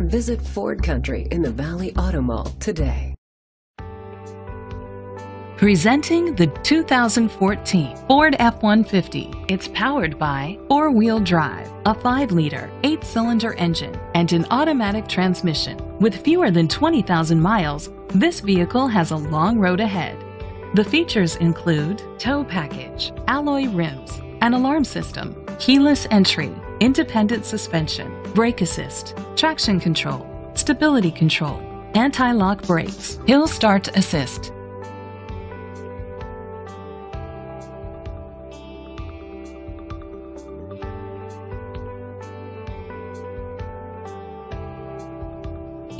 Visit Ford Country in the Valley Auto Mall today. Presenting the 2014 Ford F-150. It's powered by four-wheel drive, a 5-liter, 8-cylinder engine, and an automatic transmission. With fewer than 20,000 miles, this vehicle has a long road ahead. The features include tow package, alloy rims, an alarm system, keyless entry, independent suspension, brake assist, traction control, stability control, anti-lock brakes, hill start assist,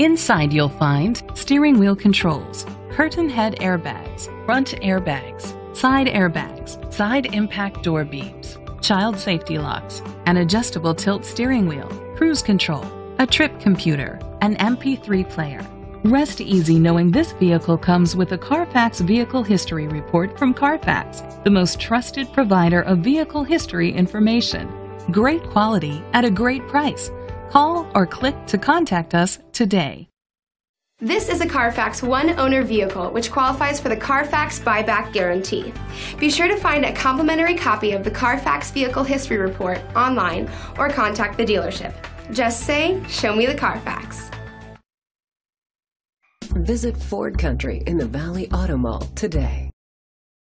Inside you'll find steering wheel controls, curtain head airbags, front airbags, side airbags, side impact door beams, child safety locks, an adjustable tilt steering wheel, cruise control, a trip computer, an MP3 player. Rest easy knowing this vehicle comes with a Carfax Vehicle History Report from Carfax, the most trusted provider of vehicle history information. Great quality at a great price. Call or click to contact us today. This is a Carfax one owner vehicle which qualifies for the Carfax buyback guarantee. Be sure to find a complimentary copy of the Carfax Vehicle History Report online or contact the dealership. Just say, Show me the Carfax. Visit Ford Country in the Valley Auto Mall today.